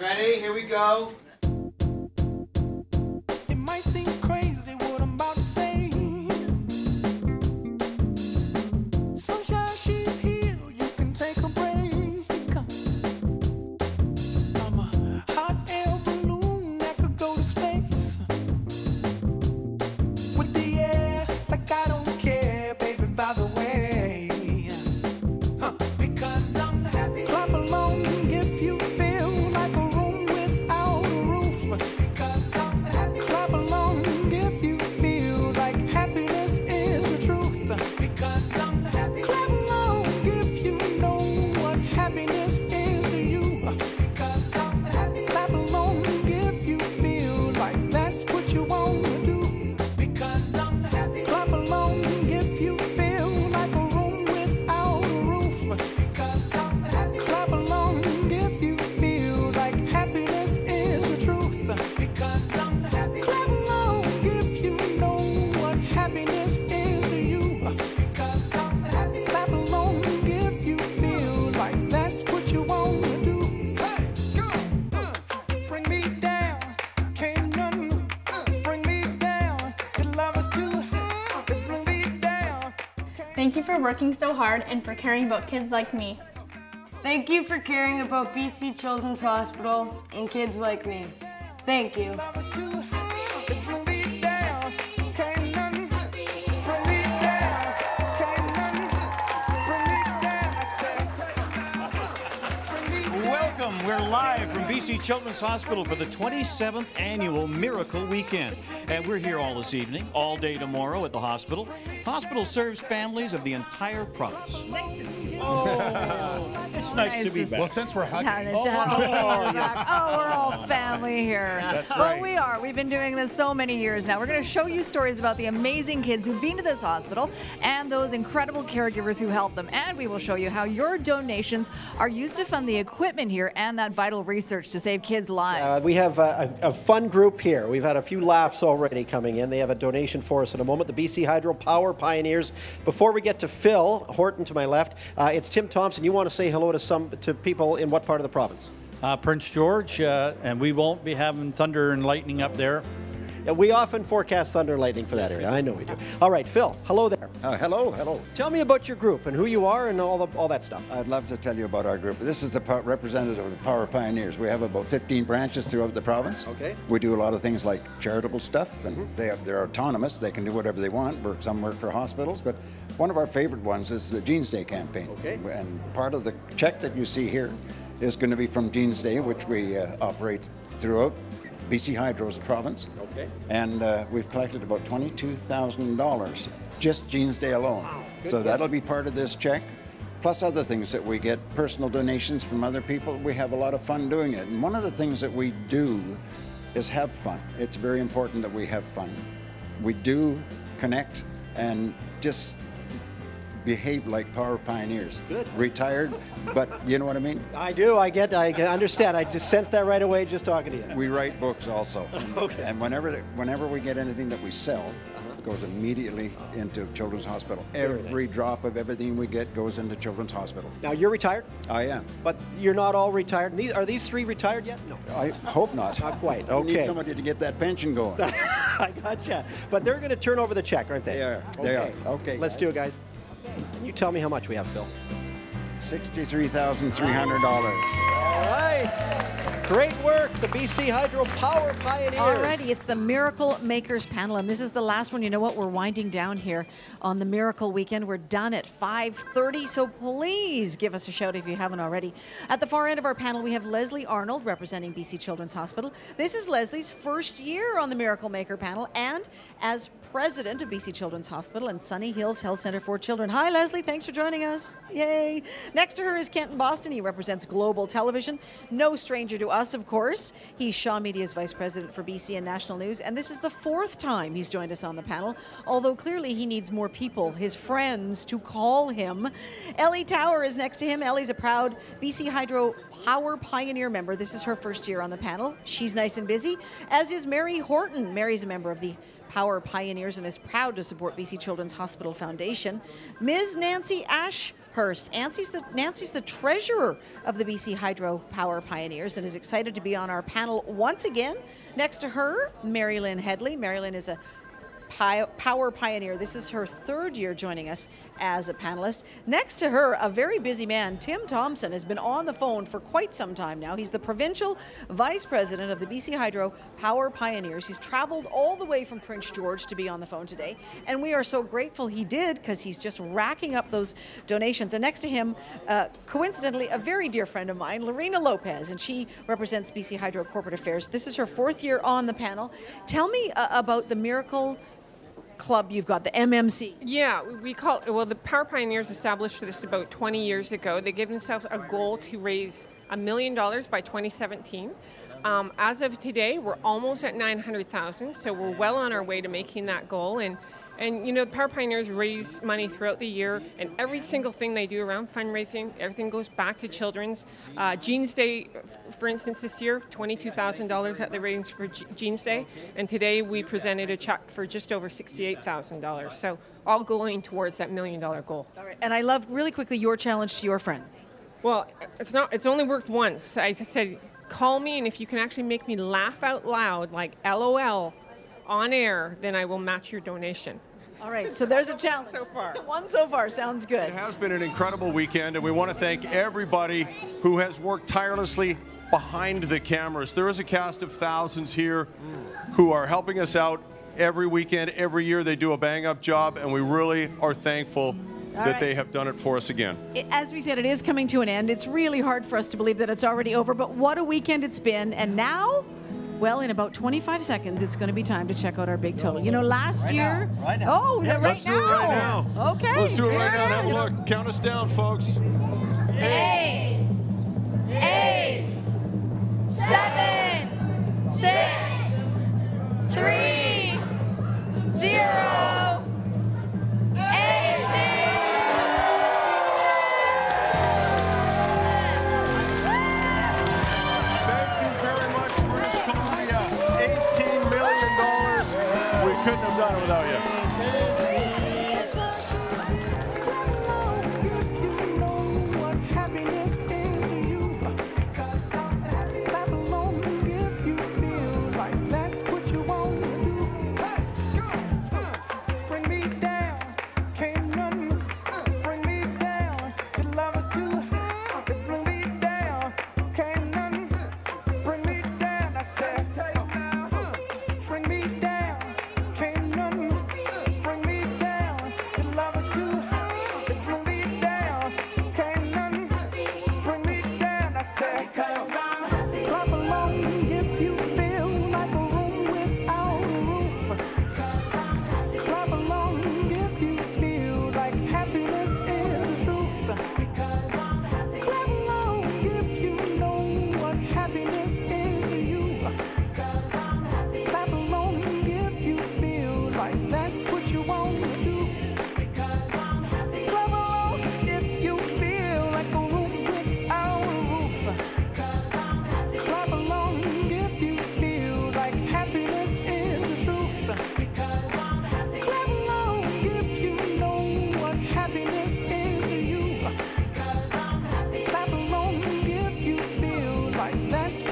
Ready? Here we go. Thank you for working so hard and for caring about kids like me. Thank you for caring about BC Children's Hospital and kids like me. Thank you. Love is too high. Bring me down. Can't none bring me down. Can't none bring me down. I said, bring me down. Welcome. We're live from BC Children's Hospital for the 27th annual Miracle Weekend. And we're here all this evening, all day tomorrow at the hospital. Hospital serves families of the entire province. Oh, it's nice, to be back. Well, since we're hugging, Yeah, nice to have you back. Oh, we're all family here. That's Well, right. we are. We've been doing this so many years now. We're going to show you stories about the amazing kids who've been to this hospital and those incredible caregivers who help them. And we will show you how your donations are used to fund the equipment here and that vital research to save kids' Uh, lives. we have a, a, a fun group here. We've had a few laughs already coming in. They have a donation for us in a moment. The BC Hydro Power Pioneers. Before we get to Phil Horton to my left, uh, it's Tim Thompson. You want to say hello to some to people in what part of the province? uh, Prince George, uh, and we won't be having thunder and lightning up there. We often forecast thunder and lightning for that area. I know we do. All right, Phil. Hello there. Uh, hello, hello. Tell me about your group and who you are and all the, all that stuff. I'd love to tell you about our group. This is the representative of the Power Pioneers. We have about 15 branches throughout the province. Okay. We do a lot of things like charitable stuff, and they have, they're autonomous. They can do whatever they want. Some work for hospitals, but one of our favorite ones is the Jeans Day campaign. Okay. And part of the check that you see here is going to be from Jeans Day, which we uh, operate throughout BC Hydro's province. Okay. And uh, we've collected about $22,000 just Jeans Day alone. so that'll be part of this check. Plus other things that we get, personal donations from other people. We have a lot of fun doing it. And one of the things that we do is have fun. It's very important that we have fun. We do connect and just behave like power pioneers. Good. Retired, but you know what I mean? I do. I get. I understand. I just sense that right away just talking to you. We write books also. Okay. And whenever whenever we get anything that we sell, uh-huh. it goes immediately into Children's Hospital. Every nice. drop of everything we get goes into Children's Hospital. Now you're retired, I am. but you're not all retired. These are these three retired yet? No. I hope not. Not quite. Okay. We need somebody to get that pension going. I gotcha. But they're going to turn over the check, aren't they? They are. They are. Okay, Let's do it, guys. You tell me how much we have, Phil. Sixty-three thousand three hundred dollars. All right. Great work, the BC Hydro Power Pioneers. Alrighty, it's the Miracle Makers panel, and this is the last one. You know what? We're winding down here on the Miracle Weekend. We're done at 5:30, so please give us a shout if you haven't already. At the far end of our panel, we have Leslie Arnold representing BC Children's Hospital. This is Leslie's first year on the Miracle Maker panel, and as president of BC Children's Hospital and Sunny Hills Health Center for Children. Hi, Leslie. Thanks for joining us. Yay. Next to her is Kenton Boston. He represents Global Television. No stranger to us, of course. He's Shaw Media's vice president for BC and National News. And this is the fourth time he's joined us on the panel, although clearly he needs more people, his friends, to call him. Ellie Tower is next to him. Ellie's a proud BC Hydro Power Pioneer member. This is her first year on the panel. She's nice and busy, as is Mary Horton. Mary's a member of the Power Pioneers and is proud to support BC Children's Hospital Foundation. Ms. Nancy Ash Hurst. Nancy's the, Nancy's the treasurer of the BC Hydro Power Pioneers and is excited to be on our panel once again. Next to her, Mary Lynn Headley. Mary Lynn is a Power Pioneer. This is her third year joining us as a panelist. Next to her, a very busy man, Tim Thompson, has been on the phone for quite some time now. He's the provincial vice president of the BC Hydro Power Pioneers. He's traveled all the way from Prince George to be on the phone today, and we are so grateful he did because he's just racking up those donations. And next to him, uh, coincidentally, a very dear friend of mine, Lorena Lopez, and she represents BC Hydro Corporate Affairs. This is her fourth year on the panel. Tell me uh, about the miracle club you've got, the MMC. Yeah, we- call well the Power Pioneers established this about 20 years ago. They gave themselves a goal to raise a million dollars by 2017. Um, as of today, we're almost at 900,000, so we're well on our way to making that goal. And and you know, the Power Pioneers raise money throughout the year, and every single thing they do around fundraising, everything goes back to children's. Uh, Jeans Day, for instance, this year, $22,000 that they raised for Je- Jeans Day, and today we presented a check for just over $68,000. So all going towards that million dollar goal. All right. And I love really quickly your challenge to your friends. Well, it's not. It's only worked once. I said, call me, and if you can actually make me laugh out loud, like LOL, on air, then I will match your donation. All right, so there's a challenge. So far. One so far sounds good. It has been an incredible weekend, and we want to thank everybody who has worked tirelessly behind the cameras. There is a cast of thousands here who are helping us out every weekend, every year. They do a bang up job, and we really are thankful that right. they have done it for us again. As we said, it is coming to an end. It's really hard for us to believe that it's already over, but what a weekend it's been. And now, well, in about 25 seconds, it's going to be time to check out our big total. You know, last Right year. now, right now. Oh, right Let's now. do it right now. Okay. Let's do it here right now. Have a look. Count us down, folks. Eight, eight, seven, six, We couldn't have done it without you. best.